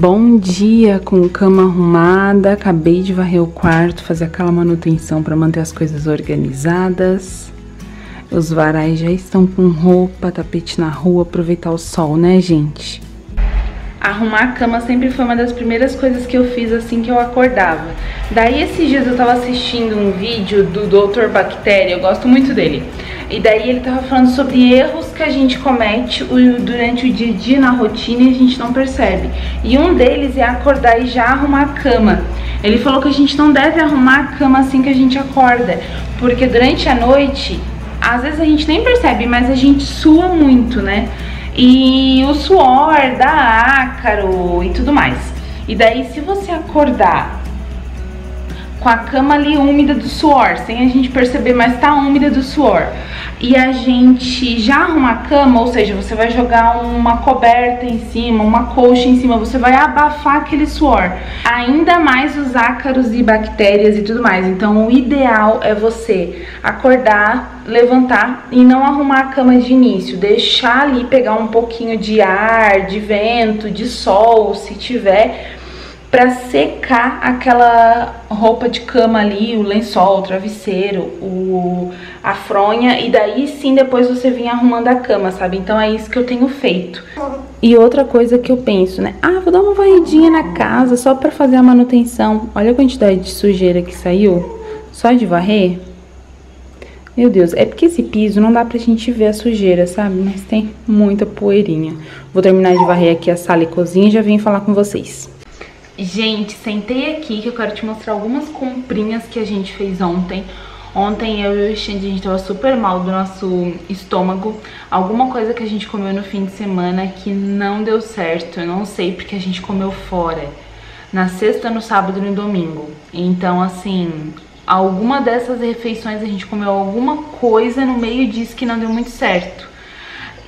Bom dia, com cama arrumada, acabei de varrer o quarto, fazer aquela manutenção para manter as coisas organizadas. Os varais já estão com roupa, tapete na rua, aproveitar o sol, né, gente? Arrumar a cama sempre foi uma das primeiras coisas que eu fiz assim que eu acordava. Daí esses dias eu tava assistindo um vídeo do Dr. Bactéria, eu gosto muito dele. E daí ele tava falando sobre erros que a gente comete durante o dia a dia na rotina e a gente não percebe. E um deles é acordar e já arrumar a cama. Ele falou que a gente não deve arrumar a cama assim que a gente acorda, porque durante a noite, às vezes a gente nem percebe, mas a gente sua muito, né? E o suor da ácaro e tudo mais. E daí, se você acordar com a cama ali úmida do suor, sem a gente perceber, mas tá úmida do suor, e a gente já arruma a cama, ou seja, você vai jogar uma coberta em cima, uma colcha em cima, você vai abafar aquele suor. Ainda mais os ácaros e bactérias e tudo mais. Então, o ideal é você acordar, levantar e não arrumar a cama de início, deixar ali pegar um pouquinho de ar, de vento, de sol, se tiver para secar aquela roupa de cama ali, o lençol, o travesseiro, o, a fronha e daí sim depois você vem arrumando a cama, sabe? Então é isso que eu tenho feito. E outra coisa que eu penso, né? Ah, vou dar uma varridinha na casa só para fazer a manutenção. Olha a quantidade de sujeira que saiu só de varrer. Meu Deus, é porque esse piso não dá pra gente ver a sujeira, sabe? Mas tem muita poeirinha. Vou terminar de varrer aqui a sala e cozinha e já vim falar com vocês. Gente, sentei aqui que eu quero te mostrar algumas comprinhas que a gente fez ontem. Ontem eu e o Xande, a gente tava super mal do nosso estômago. Alguma coisa que a gente comeu no fim de semana que não deu certo. Eu não sei porque a gente comeu fora. Na sexta, no sábado e no domingo. Então, assim, alguma dessas refeições a gente comeu alguma coisa no meio disso que não deu muito certo.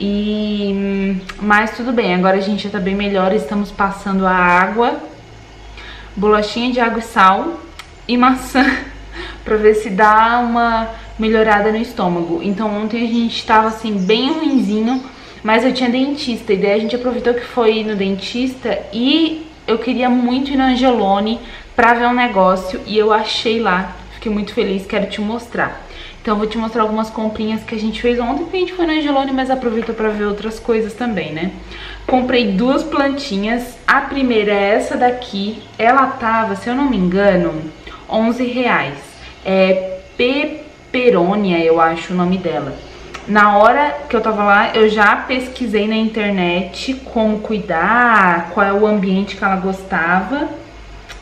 E mas tudo bem, agora a gente já tá bem melhor, estamos passando a água bolachinha de água e sal e maçã pra ver se dá uma melhorada no estômago. Então ontem a gente tava assim bem ruinzinho, mas eu tinha dentista, e daí a gente aproveitou que foi no dentista e eu queria muito ir no Angelone pra ver um negócio e eu achei lá. Fiquei muito feliz, quero te mostrar. Então vou te mostrar algumas comprinhas que a gente fez ontem, porque a gente foi no Angelone, mas aproveitou pra ver outras coisas também, né? Comprei duas plantinhas, a primeira é essa daqui, ela tava, se eu não me engano, 11 reais. É Peperônia, eu acho o nome dela. Na hora que eu tava lá, eu já pesquisei na internet como cuidar, qual é o ambiente que ela gostava,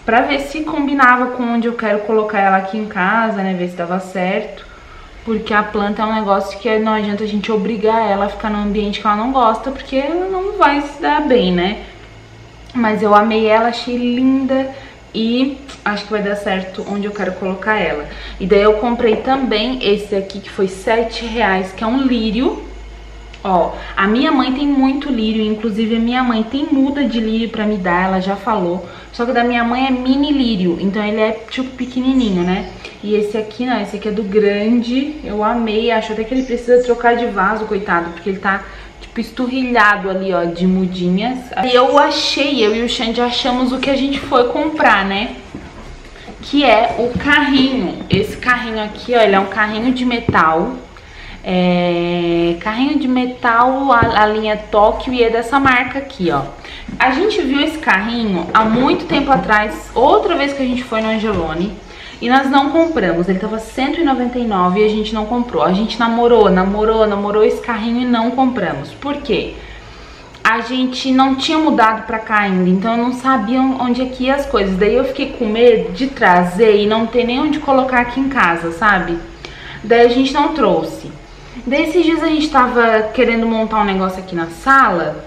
pra ver se combinava com onde eu quero colocar ela aqui em casa, né, ver se dava certo. Porque a planta é um negócio que não adianta a gente obrigar ela a ficar no ambiente que ela não gosta, porque ela não vai se dar bem, né? Mas eu amei ela, achei linda e acho que vai dar certo onde eu quero colocar ela. E daí eu comprei também esse aqui que foi 7 reais, que é um lírio. Ó, a minha mãe tem muito lírio, inclusive a minha mãe tem muda de lírio pra me dar, ela já falou. Só que da minha mãe é mini lírio, então ele é tipo pequenininho, né? E esse aqui não, esse aqui é do grande, eu amei, acho até que ele precisa trocar de vaso, coitado, porque ele tá tipo esturrilhado ali, ó, de mudinhas. E eu achei, eu e o Xande achamos o que a gente foi comprar, né? Que é o carrinho, esse carrinho aqui, ó, ele é um carrinho de metal, é, carrinho de metal, a, a, linha Tóquio e é dessa marca aqui, ó. A gente viu esse carrinho há muito tempo atrás, outra vez que a gente foi no Angelone. E nós não compramos, ele tava 199 e a gente não comprou. A gente namorou, namorou, namorou esse carrinho e não compramos. Por quê? A gente não tinha mudado pra cá ainda, então eu não sabia onde é que ia as coisas. Daí eu fiquei com medo de trazer e não ter nem onde colocar aqui em casa, sabe? Daí a gente não trouxe. Daí esses dias a gente tava querendo montar um negócio aqui na sala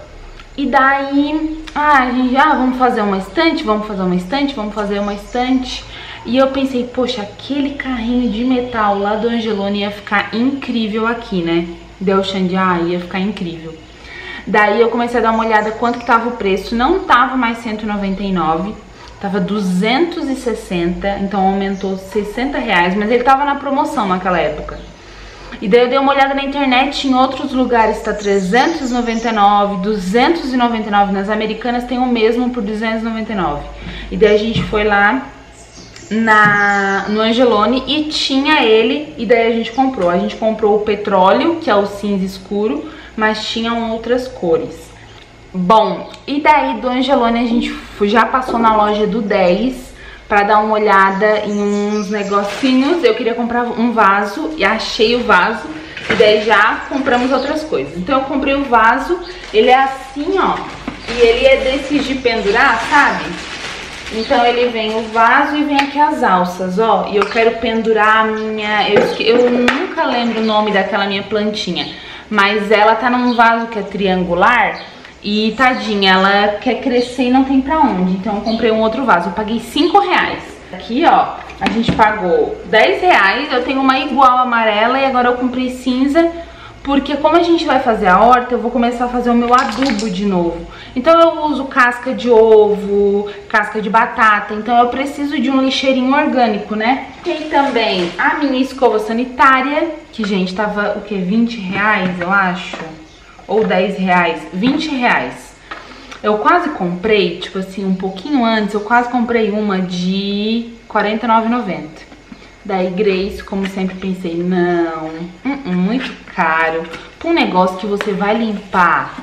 e daí, ah, a gente, ah, vamos fazer uma estante, vamos fazer uma estante, vamos fazer uma estante. E eu pensei, poxa, aquele carrinho de metal lá do Angelone ia ficar incrível aqui, né? Deu Xande, ah, ia ficar incrível. Daí eu comecei a dar uma olhada quanto que tava o preço. Não tava mais 199, tava 260, então aumentou 60 reais, mas ele tava na promoção naquela época. E daí eu dei uma olhada na internet, em outros lugares tá 399, 299, nas americanas tem o mesmo por 299. E daí a gente foi lá na, no Angelone e tinha ele, e daí a gente comprou. A gente comprou o petróleo, que é o cinza escuro, mas tinham outras cores. Bom, e daí do Angelone a gente já passou na loja do 10 para dar uma olhada em uns negocinhos. Eu queria comprar um vaso e achei o vaso. E daí já compramos outras coisas. Então eu comprei o vaso, ele é assim, ó. E ele é desses de pendurar, sabe? Então ele vem o vaso e vem aqui as alças, ó. E eu quero pendurar a minha... Eu, eu nunca lembro o nome daquela minha plantinha. Mas ela tá num vaso que é triangular e tadinha, ela quer crescer e não tem pra onde. Então eu comprei um outro vaso. Eu paguei 5 reais. Aqui, ó, a gente pagou 10 reais. Eu tenho uma igual amarela e agora eu comprei cinza porque como a gente vai fazer a horta, eu vou começar a fazer o meu adubo de novo. Então eu uso casca de ovo, casca de batata, então eu preciso de um lixeirinho orgânico, né? Tem também a minha escova sanitária, que gente, tava o que, 20 reais eu acho? Ou 10 reais? 20 reais. Eu quase comprei, tipo assim, um pouquinho antes, eu quase comprei uma de R$ 49,90 da Grace, como sempre pensei, não, uh -uh, muito caro. Pra um negócio que você vai limpar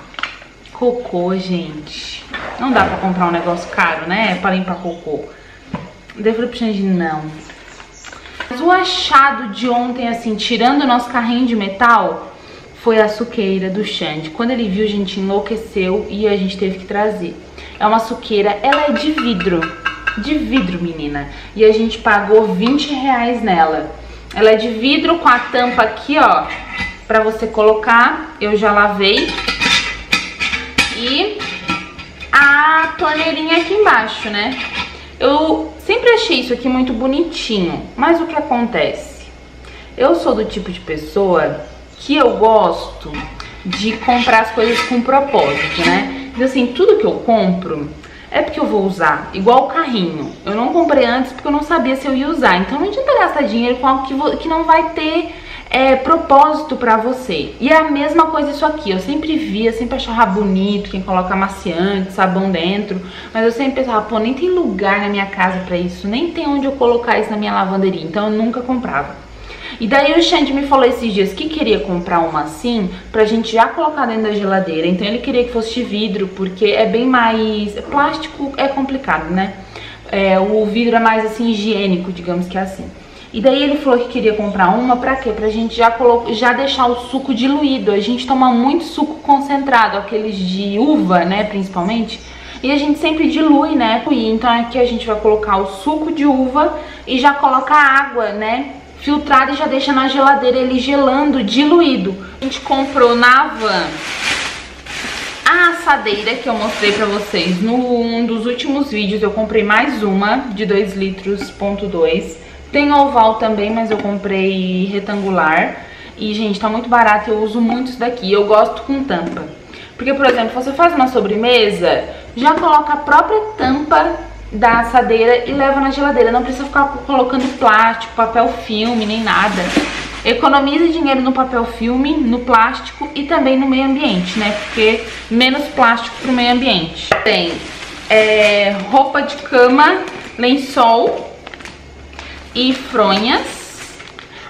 cocô, gente. Não dá pra comprar um negócio caro, né? Pra limpar cocô. Daí eu falei pro não. Mas o achado de ontem, assim, tirando o nosso carrinho de metal, foi a suqueira do Xande. Quando ele viu, a gente enlouqueceu e a gente teve que trazer. É uma suqueira, ela é de vidro de vidro, menina. E a gente pagou 20 reais nela. Ela é de vidro com a tampa aqui, ó, pra você colocar. Eu já lavei. E a torneirinha aqui embaixo, né? Eu sempre achei isso aqui muito bonitinho, mas o que acontece? Eu sou do tipo de pessoa que eu gosto de comprar as coisas com propósito, né? Então, assim, tudo que eu compro, é porque eu vou usar, igual o carrinho. Eu não comprei antes porque eu não sabia se eu ia usar. Então não adianta gastar dinheiro com algo que, que não vai ter é, propósito pra você. E é a mesma coisa isso aqui. Eu sempre via, sempre achava bonito quem coloca amaciante, sabão dentro. Mas eu sempre pensava, pô, nem tem lugar na minha casa pra isso. Nem tem onde eu colocar isso na minha lavanderia. Então eu nunca comprava. E daí o Xande me falou esses dias que queria comprar uma assim pra gente já colocar dentro da geladeira. Então ele queria que fosse de vidro, porque é bem mais... Plástico é complicado, né? É, o vidro é mais assim higiênico, digamos que é assim. E daí ele falou que queria comprar uma pra quê? Pra gente já, já deixar o suco diluído. A gente toma muito suco concentrado, aqueles de uva, né, principalmente. E a gente sempre dilui, né? Então aqui a gente vai colocar o suco de uva e já coloca água, né? Filtrado e já deixa na geladeira ele gelando, diluído. A gente comprou na van a assadeira que eu mostrei pra vocês no um dos últimos vídeos. Eu comprei mais uma de 2 litros, ponto 2. Tem oval também, mas eu comprei retangular. E, gente, tá muito barato, eu uso muito isso daqui. Eu gosto com tampa. Porque, por exemplo, você faz uma sobremesa, já coloca a própria tampa da assadeira e leva na geladeira. Não precisa ficar colocando plástico, papel filme, nem nada. Economize dinheiro no papel filme, no plástico e também no meio ambiente, né? Porque menos plástico pro meio ambiente. Tem é, roupa de cama, lençol e fronhas.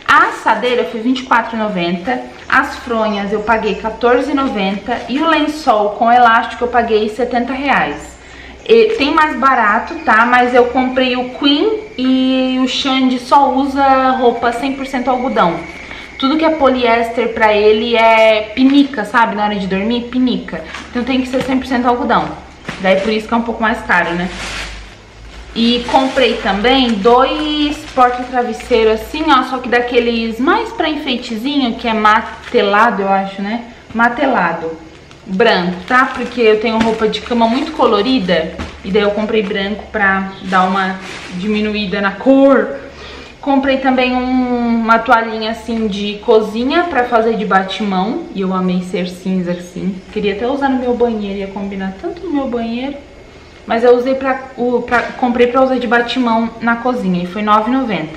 A assadeira foi R$24,90. As fronhas eu paguei R$14,90. E o lençol com elástico eu paguei R$70,00 tem mais barato, tá? Mas eu comprei o Queen e o Xande só usa roupa 100% algodão. Tudo que é poliéster pra ele é pinica, sabe? Na hora de dormir, pinica. Então tem que ser 100% algodão. Daí por isso que é um pouco mais caro, né? E comprei também dois porta-travesseiro assim, ó, só que daqueles mais pra enfeitezinho, que é matelado, eu acho, né? Matelado branco, tá? Porque eu tenho roupa de cama muito colorida e daí eu comprei branco pra dar uma diminuída na cor. Comprei também um, uma toalhinha assim de cozinha pra fazer de batimão e eu amei ser cinza assim. Queria até usar no meu banheiro, ia combinar tanto no meu banheiro. Mas eu usei pra, o, pra, comprei pra usar de batimão na cozinha e foi R$9,90.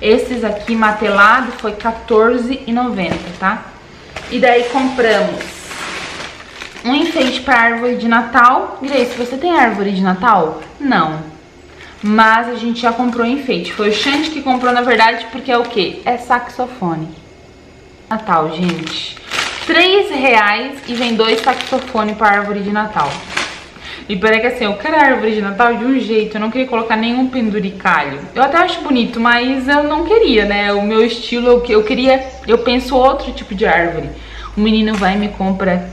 Esses aqui matelado foi R$14,90, tá? E daí compramos um enfeite para árvore de Natal. Grace, você tem árvore de Natal? Não. Mas a gente já comprou enfeite. Foi o Xande que comprou, na verdade, porque é o quê? É saxofone. Natal, gente. 3,00 reais e vem dois saxofones para árvore de Natal. E peraí que assim, eu quero a árvore de Natal de um jeito, eu não queria colocar nenhum penduricalho. Eu até acho bonito, mas eu não queria, né? O meu estilo, eu queria, eu penso outro tipo de árvore. O menino vai e me compra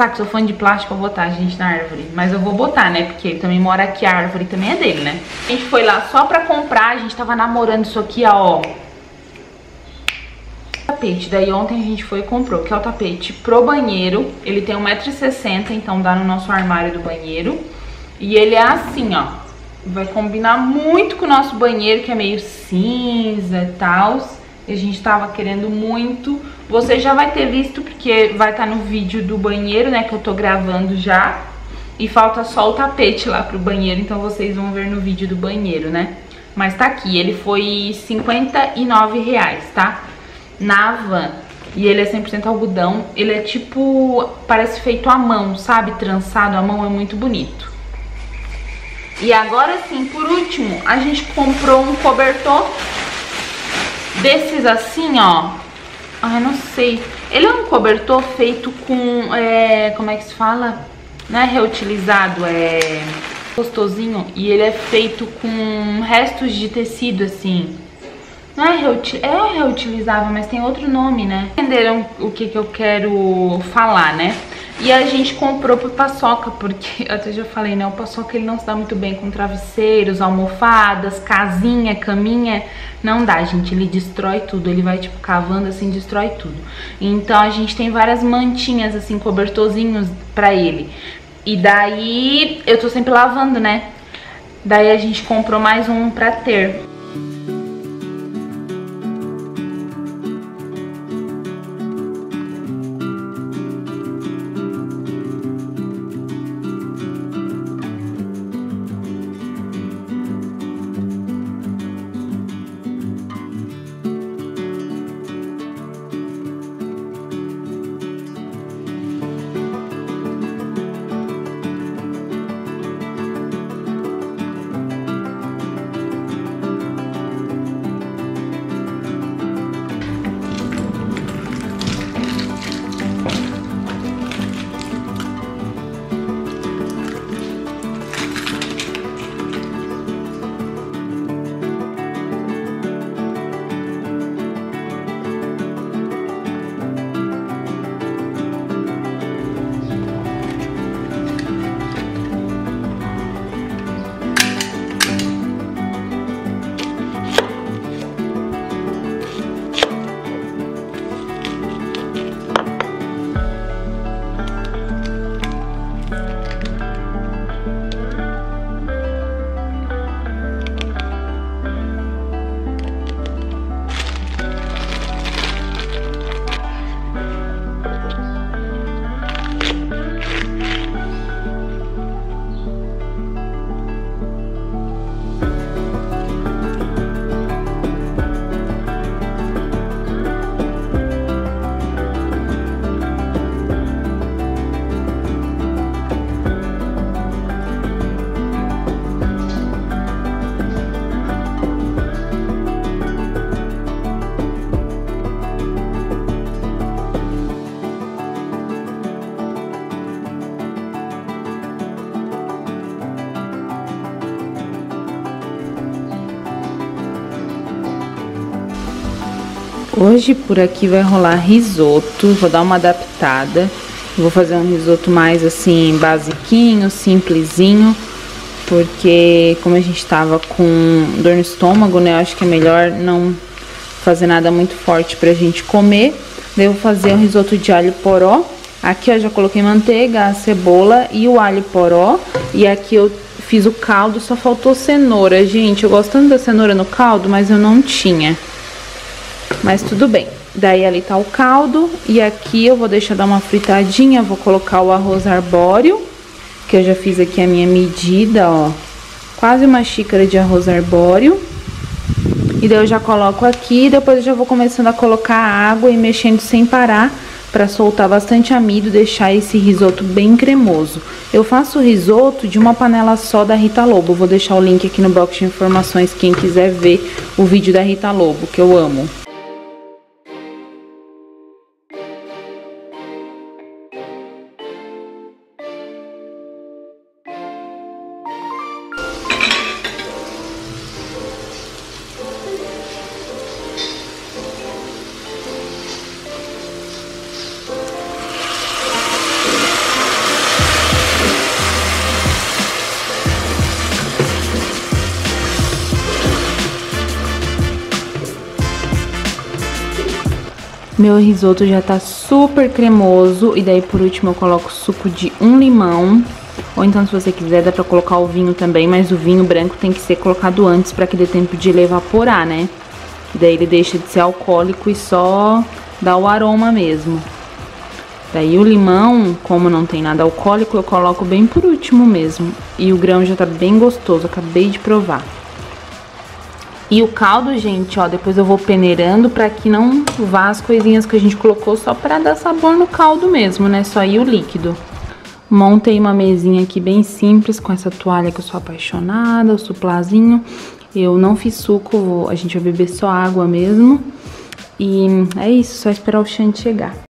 saxofone de plástico pra botar, gente, na árvore. Mas eu vou botar, né? Porque ele também mora aqui, a árvore também é dele, né? A gente foi lá só pra comprar, a gente tava namorando isso aqui, ó tapete. Daí ontem a gente foi e comprou, que é o tapete pro banheiro. Ele tem 1,60m, então dá no nosso armário do banheiro. E ele é assim, ó. Vai combinar muito com o nosso banheiro, que é meio cinza e tal. E a gente tava querendo muito. Você já vai ter visto, porque vai estar tá no vídeo do banheiro, né, que eu tô gravando já. E falta só o tapete lá pro banheiro, então vocês vão ver no vídeo do banheiro, né? Mas tá aqui, ele foi R$59,00, tá? Nava e ele é 100% algodão. Ele é tipo, parece feito à mão, sabe? Trançado à mão, é muito bonito. E agora sim, por último, a gente comprou um cobertor desses assim, ó. Ai, não sei. Ele é um cobertor feito com, é, como é que se fala? Não é reutilizado, é gostosinho. E ele é feito com restos de tecido, assim. Não é, é reutilizável, mas tem outro nome, né? Entenderam o que, que eu quero falar, né? E a gente comprou pro Paçoca, porque até já falei, né? O Paçoca ele não se dá muito bem com travesseiros, almofadas, casinha, caminha. Não dá, gente. Ele destrói tudo. Ele vai, tipo, cavando assim, destrói tudo. Então a gente tem várias mantinhas, assim, cobertorzinhos pra ele. E daí eu tô sempre lavando, né? Daí a gente comprou mais um pra ter. Hoje por aqui vai rolar risoto, vou dar uma adaptada. Vou fazer um risoto mais assim, basiquinho, simplesinho. Porque como a gente tava com dor no estômago, né, eu acho que é melhor não fazer nada muito forte pra gente comer. Devo fazer um risoto de alho poró. Aqui eu já coloquei manteiga, a cebola e o alho poró. E aqui eu fiz o caldo, só faltou cenoura. Gente, eu gosto tanto da cenoura no caldo, mas eu não tinha. Mas tudo bem. Daí ali tá o caldo e aqui eu vou deixar dar uma fritadinha, vou colocar o arroz arbóreo, que eu já fiz aqui a minha medida, ó. Quase uma xícara de arroz arbóreo. E daí eu já coloco aqui, depois eu já vou começando a colocar água e mexendo sem parar para soltar bastante amido, deixar esse risoto bem cremoso. Eu faço o risoto de uma panela só da Rita Lobo. Vou deixar o link aqui no box de informações quem quiser ver o vídeo da Rita Lobo, que eu amo. Meu risoto já tá super cremoso. E daí, por último, eu coloco suco de um limão. Ou então, se você quiser, dá pra colocar o vinho também. Mas o vinho branco tem que ser colocado antes pra que dê tempo de ele evaporar, né? Daí ele deixa de ser alcoólico e só dá o aroma mesmo. Daí o limão, como não tem nada alcoólico, eu coloco bem por último mesmo. E o grão já tá bem gostoso, acabei de provar. E o caldo, gente, ó, depois eu vou peneirando pra que não vá as coisinhas que a gente colocou só pra dar sabor no caldo mesmo, né? Só ir o líquido. Montei uma mesinha aqui bem simples com essa toalha que eu sou apaixonada, o suplazinho. Eu não fiz suco, a gente vai beber só água mesmo. E é isso, só esperar o Xande chegar.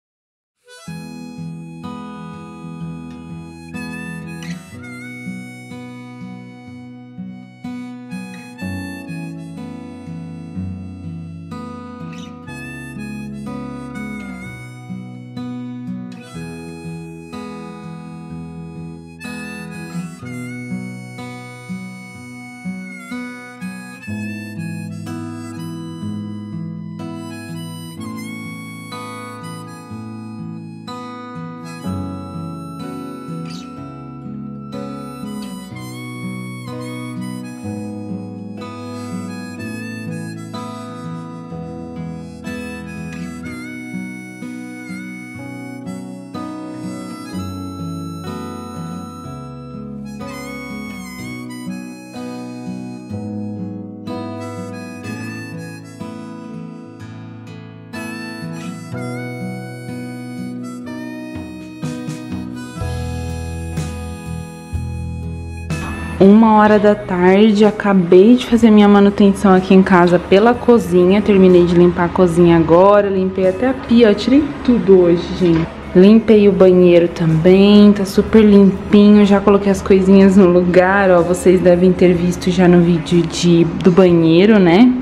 Uma hora da tarde, acabei de fazer minha manutenção aqui em casa pela cozinha, terminei de limpar a cozinha agora, limpei até a pia, tirei tudo hoje, gente. Limpei o banheiro também, tá super limpinho, já coloquei as coisinhas no lugar, ó, vocês devem ter visto já no vídeo de, do banheiro, né?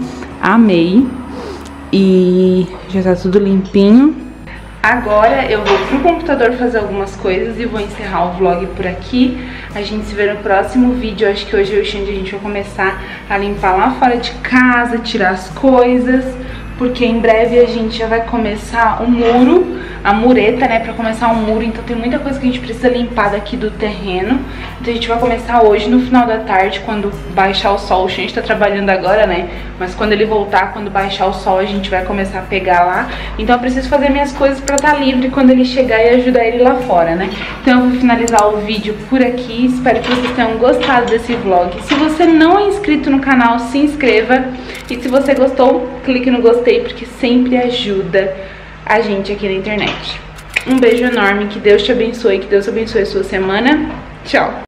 Amei. E já tá tudo limpinho. Agora eu vou pro computador fazer algumas coisas e vou encerrar o vlog por aqui. A gente se vê no próximo vídeo. Acho que hoje e o Xande a gente vai começar a limpar lá fora de casa, tirar as coisas porque em breve a gente já vai começar o muro, a mureta, né, pra começar o muro, então tem muita coisa que a gente precisa limpar daqui do terreno, então a gente vai começar hoje no final da tarde, quando baixar o sol, o gente tá trabalhando agora, né, mas quando ele voltar, quando baixar o sol, a gente vai começar a pegar lá, então eu preciso fazer minhas coisas pra estar tá livre quando ele chegar e ajudar ele lá fora, né, então eu vou finalizar o vídeo por espero que vocês tenham gostado desse vlog, se você não é inscrito no canal, se inscreva, e se você gostou, clique no gostei, porque sempre ajuda a gente aqui na internet. Um beijo enorme, que Deus te abençoe, que Deus abençoe a sua semana. Tchau!